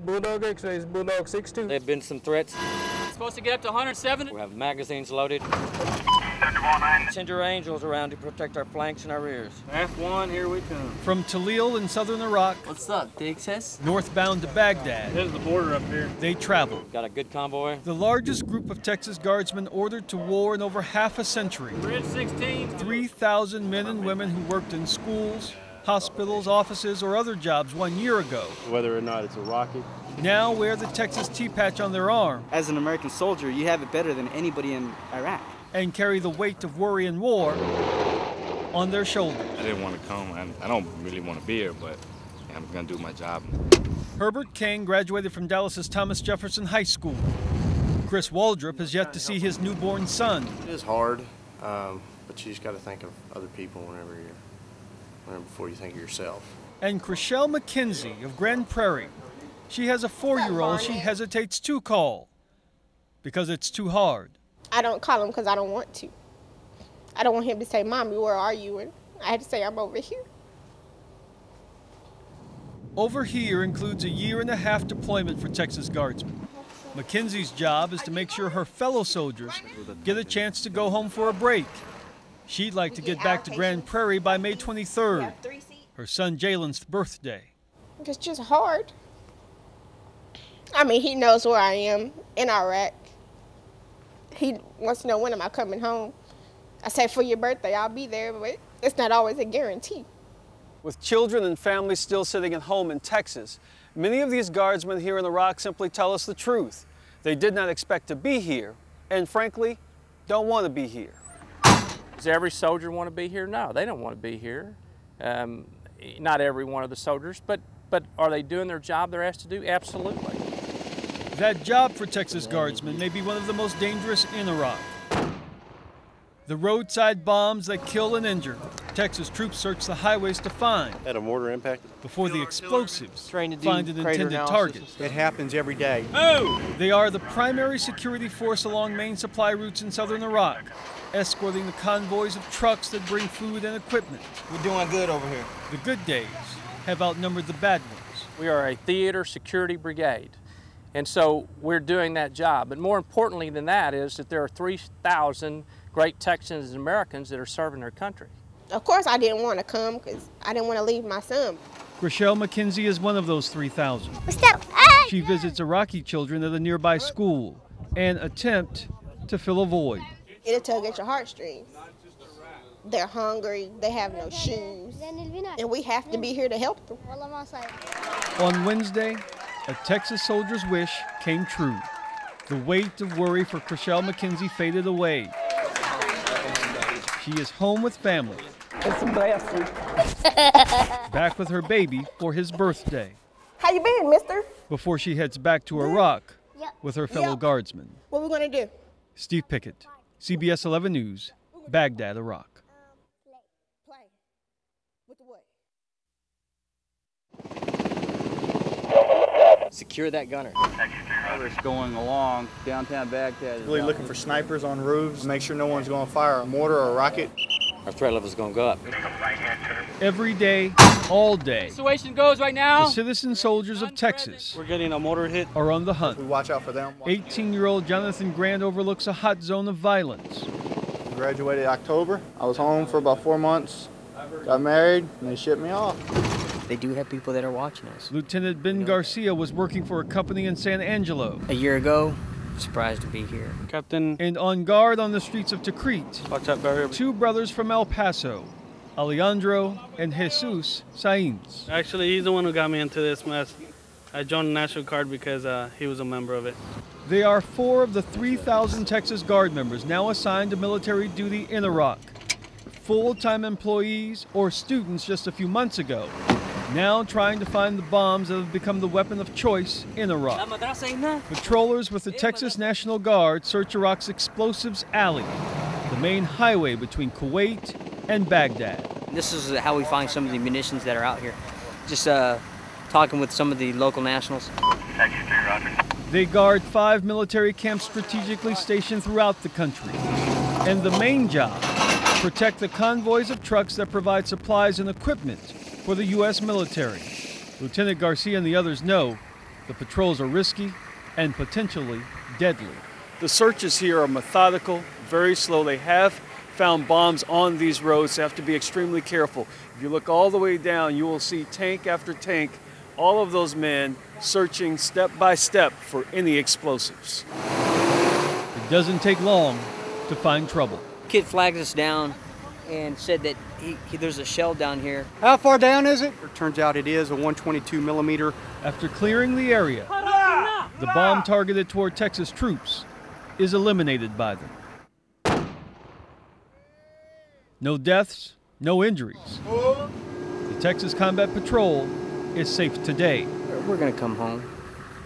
Bulldog X-rays, Bulldog 6-2. There have been some threats. Supposed to get up to 170. We have magazines loaded. Send your angels around to protect our flanks and our rears. F1, here we come. From Tallil in southern Iraq, What's up, DXS? northbound to Baghdad, There's the border up here. they travel. Got a good convoy. The largest group of Texas Guardsmen ordered to war in over half a century. Bridge 16. 3,000 men and women who worked in schools, hospitals, offices, or other jobs one year ago whether or not it's a rocket. now wear the Texas T patch on their arm As an American soldier, you have it better than anybody in Iraq. and carry the weight of worry and war on their shoulders. I didn't want to come, and I don't really want to be here, but I'm gonna do my job. Herbert King graduated from Dallas's Thomas Jefferson High School. Chris Waldrop has yet to see his newborn son. It is hard, um, but you just got to think of other people whenever you're, whenever before you think of yourself. And Chriselle McKenzie of Grand Prairie. She has a four year old she hesitates to call because it's too hard. I don't call him because I don't want to. I don't want him to say, Mommy, where are you? And I had to say, I'm over here. Over here includes a year and a half deployment for Texas Guardsmen. Mackenzie's job is to make sure her fellow soldiers get a chance to go home for a break. She'd like to get back to Grand Prairie by May 23rd, her son Jalen's birthday. It's just hard. I mean, he knows where I am in Iraq. He wants to know when am I coming home. I say for your birthday, I'll be there, but it's not always a guarantee. With children and families still sitting at home in Texas, many of these guardsmen here in Iraq simply tell us the truth. They did not expect to be here, and frankly, don't want to be here. Does every soldier want to be here? No, they don't want to be here. Um, not every one of the soldiers, but but are they doing their job they're asked to do? Absolutely. That job for Texas Guardsmen may be one of the most dangerous in Iraq. The roadside bombs that kill and injure, Texas troops search the highways to find Had a mortar impact. before the explosives Trying to find an intended analysis target. It happens every day. Oh! They are the primary security force along main supply routes in southern Iraq, escorting the convoys of trucks that bring food and equipment. We're doing good over here. The good days have outnumbered the bad ones. We are a theater security brigade. And so we're doing that job. But more importantly than that is that there are 3,000 great Texans and Americans that are serving their country. Of course, I didn't want to come because I didn't want to leave my son. Rochelle McKenzie is one of those 3,000. She visits Iraqi children at a nearby school and attempt to fill a void. It'll tug at your heartstrings. They're hungry, they have no shoes, and we have to be here to help them. On Wednesday, a Texas soldier's wish came true. The weight of worry for Chriselle McKenzie faded away. She is home with family. It's a blessing. Back with her baby for his birthday How you been, mister? before she heads back to Iraq with her fellow guardsmen. What we gonna do? Steve Pickett, CBS 11 News, Baghdad, Iraq. Play. With the what? Secure that gunner. It's going along downtown Baghdad. is Really looking for snipers on roofs. Make sure no one's going to fire a mortar or a rocket. Our threat level's gonna go up. Every day, all day, Situation goes right the now. citizen soldiers of Texas We're getting a mortar hit. are on the hunt. We watch out for them. 18 year old Jonathan Grant overlooks a hot zone of violence. Graduated October. I was home for about four months. Got married, and they shipped me off. They do have people that are watching us. Lieutenant Ben Garcia was working for a company in San Angelo A year ago, surprised to be here. Captain, and on guard on the streets of Tikrit, watch out, barrier. two brothers from El Paso, Alejandro and Jesus Sainz. Actually, he's the one who got me into this mess. I joined the National Guard because uh, he was a member of it. They are four of the 3,000 Texas Guard members now assigned to military duty in Iraq. Full time employees or students just a few months ago, now trying to find the bombs that have become the weapon of choice in Iraq. Patrollers with the Texas National Guard search Iraq's explosives alley, the main highway between Kuwait and Baghdad. This is how we find some of the munitions that are out here. Just uh, talking with some of the local nationals. They guard five military camps strategically stationed throughout the country. And the main job, protect the convoys of trucks that provide supplies and equipment for the U.S. military. Lieutenant Garcia and the others know The patrols are risky and potentially deadly. The searches here are methodical, very slow. They have found bombs on these roads, so have to be extremely careful. If you look all the way down, you will see tank after tank, all of those men searching step by step for any explosives. It doesn't take long to find trouble. Kid flags us down and said that he, he, there's a shell down here. How far down is it? It turns out it is a 122 millimeter. After clearing the area, the bomb targeted toward Texas troops is eliminated by them. No deaths, no injuries. The Texas Combat Patrol is safe today. We're going to come home.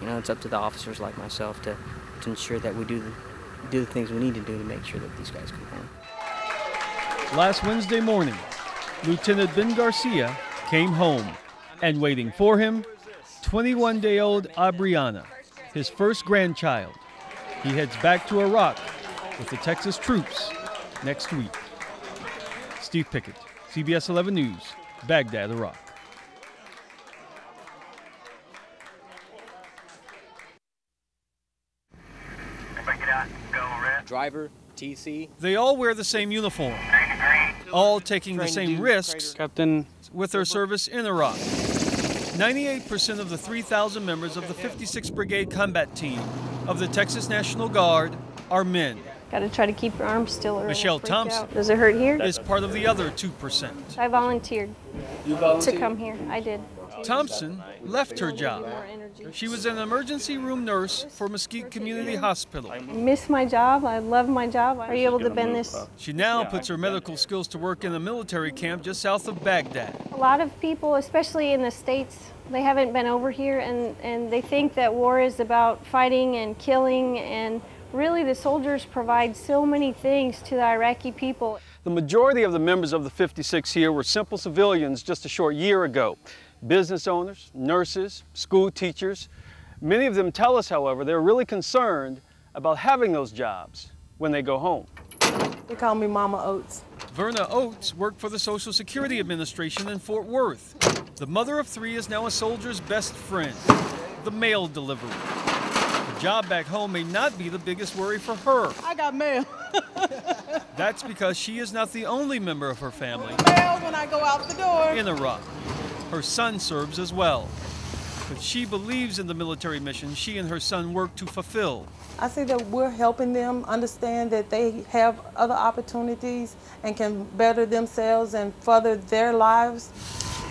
You know, it's up to the officers like myself to, to ensure that we do the, do the things we need to do to make sure that these guys come home. Last Wednesday morning, Lieutenant Ben Garcia came home, and waiting for him, 21 day old Abriana, his first grandchild. He heads back to Iraq with the Texas troops next week. Steve Pickett, CBS 11 News, Baghdad, Iraq. Driver, TC. They all wear the same uniform, all taking the same risks Captain. with their service in Iraq. 98% of the 3,000 members of the 56th Brigade Combat Team of the Texas National Guard are men. Got to try to keep your arms still. Or Michelle Thompson out. Does it hurt here? is part of the other 2%. I volunteered You to come here. I did. Thompson left her job. She was an emergency room nurse for Mesquite Community Hospital. I miss my job. I love my job. Are you able to bend this? She now puts her medical skills to work in a military camp just south of Baghdad. A lot of people, especially in the States, they haven't been over here and, and they think that war is about fighting and killing and really the soldiers provide so many things to the Iraqi people. The majority of the members of the 56 here were simple civilians just a short year ago. Business owners, nurses, school teachers. Many of them tell us, however, they're really concerned about having those jobs when they go home. They call me Mama Oates. Verna Oates worked for the Social Security Administration in Fort Worth. The mother of three is now a soldier's best friend, the mail delivery. The job back home may not be the biggest worry for her. I got mail. That's because she is not the only member of her family mail when I go out the door. in Iraq. Her son serves as well. But she believes in the military mission she and her son work to fulfill. I see that we're helping them understand that they have other opportunities and can better themselves and further their lives.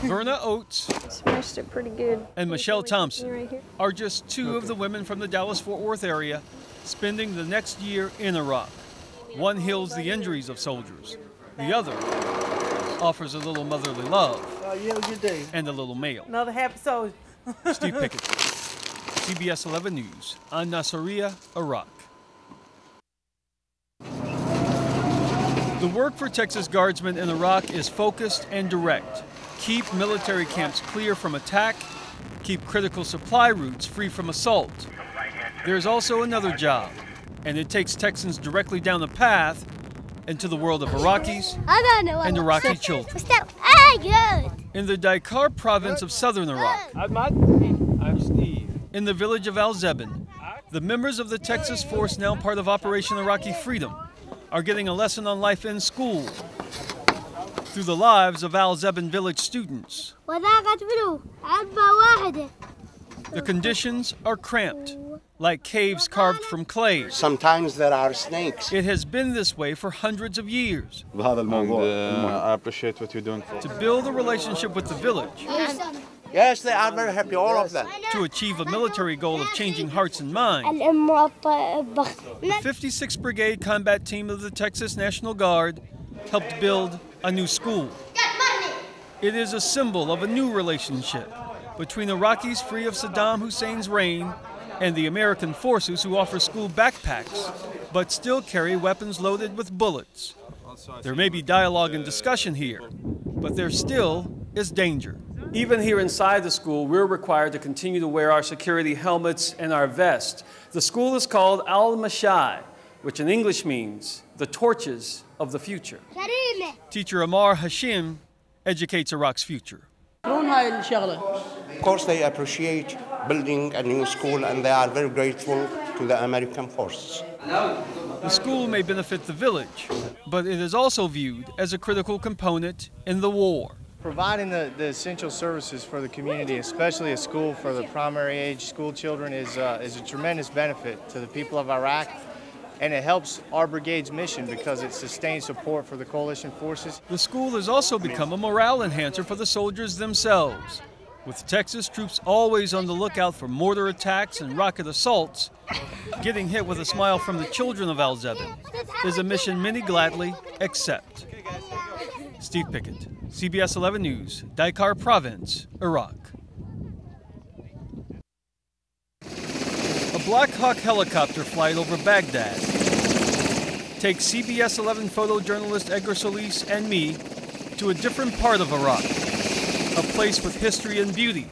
Verna Oates Smashed it pretty good. and Michelle Thompson Right are just two of the women from the Dallas Fort Worth area spending the next year in Iraq. One heals the injuries of soldiers, the other offers a little motherly love Oh, you have a good day. and the little mail. Another happy soldier. Steve Pickett, CBS 11 News, An Nasiriyah, Iraq. The work for Texas Guardsmen in Iraq is focused and direct. Keep military camps clear from attack, keep critical supply routes free from assault. There's also another job, and it takes Texans directly down the path into the world of Iraqis and Iraqi children. In the Dhi Qar province of southern Iraq, I'm Steve. in the village of Al Zebin, the members of the Texas force, now part of Operation Iraqi Freedom, are getting a lesson on life in school through the lives of Al Zebin village students. The conditions are cramped, like caves carved from clay. Sometimes there are snakes. It has been this way for hundreds of years. And uh, I appreciate what you're doing for To build a relationship with the village, Yes, they are very happy, all of them. to achieve a military goal of changing hearts and minds. The 56th Brigade Combat Team of the Texas National Guard helped build a new school. It is a symbol of a new relationship between Iraqis free of Saddam Hussein's reign and the American forces who offer school backpacks but still carry weapons loaded with bullets. There may be dialogue and discussion here, but there still is danger. Even here inside the school, we're required to continue to wear our security helmets and our vests. The school is called Al Mashai, which in English means the torches of the future. Teacher Amar Hashim educates Iraq's future. Of course, they appreciate building a new school, and they are very grateful to the American forces. The school may benefit the village, but it is also viewed as a critical component in the war. Providing the, the essential services for the community, especially a school for the primary age school children, is, uh, is a tremendous benefit to the people of Iraq. And it helps our brigade's mission because it sustains support for the coalition forces. The school has also become a morale enhancer for the soldiers themselves. With Texas troops always on the lookout for mortar attacks and rocket assaults, getting hit with a smile from the children of Al Zebin is a mission many gladly accept. Steve Pickett, CBS 11 News, Dhi Qar Province, Iraq. A Black Hawk helicopter flight over Baghdad takes CBS 11 photojournalist Edgar Solis and me to a different part of Iraq, a place with history and beauty,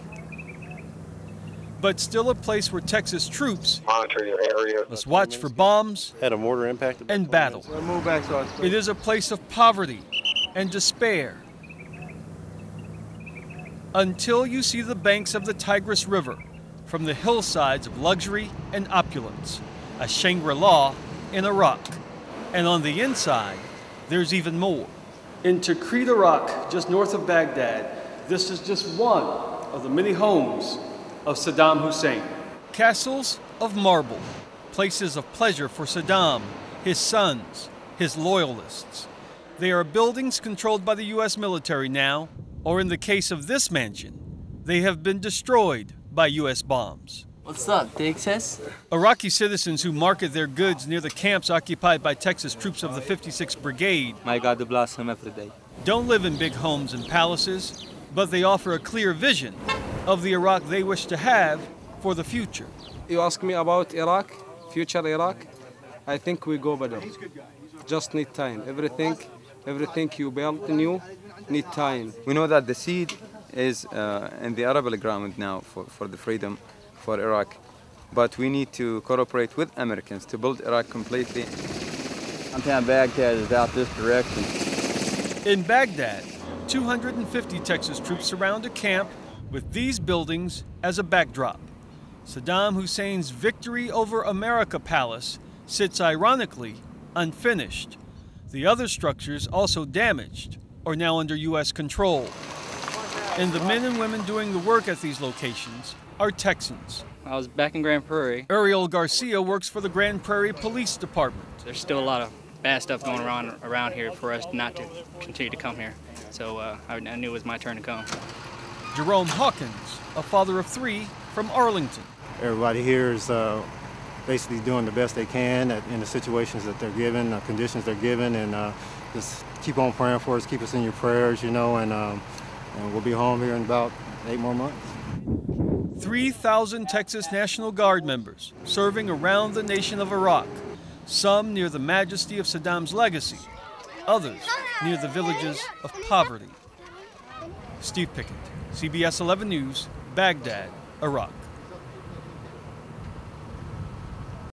but still a place where Texas troops monitor your area. must watch for bombs Had a mortar impact. and battle. Move back so I It is a place of poverty and despair. Until you see the banks of the Tigris River from the hillsides of luxury and opulence, a Shangri La in Iraq. And on the inside, there's even more. In Tikrit, Iraq, just north of Baghdad, this is just one of the many homes of Saddam Hussein. Castles of marble, places of pleasure for Saddam, his sons, his loyalists. They are buildings controlled by the U.S. military now, or in the case of this mansion, they have been destroyed by U.S. bombs. What's up, Texas? Iraqi citizens who market their goods near the camps occupied by Texas troops of the 56th Brigade May God bless him every day. don't live in big homes and palaces, but they offer a clear vision of the Iraq they wish to have for the future. You ask me about Iraq, future Iraq. I think we go better. Just need time. Everything, everything you build new, need time. We know that the seed is uh, in the Arable ground now for, for the freedom for Iraq. But we need to cooperate with Americans to build Iraq completely. Downtown Baghdad is out this direction. In Baghdad, 250 Texas troops surround a camp with these buildings as a backdrop. Saddam Hussein's victory over America Palace sits ironically unfinished. The other structures, also damaged, are now under U.S. control. And the men and women doing the work at these locations are Texans. I was back in Grand Prairie. Ariel Garcia works for the Grand Prairie Police Department. There's still a lot of bad stuff going around around here for us not to continue to come here. So uh, I, I knew it was my turn to come. Jerome Hawkins, a father of three from Arlington. Everybody here is uh, basically doing the best they can at, in the situations that they're given, the conditions they're given, and uh, just keep on praying for us, keep us in your prayers, you know, and, um, and we'll be home here in about eight more months. 3,000 Texas National Guard members serving around the nation of Iraq, some near the majesty of Saddam's legacy, others near the villages of poverty. Steve Pickett, CBS 11 News, Baghdad, Iraq.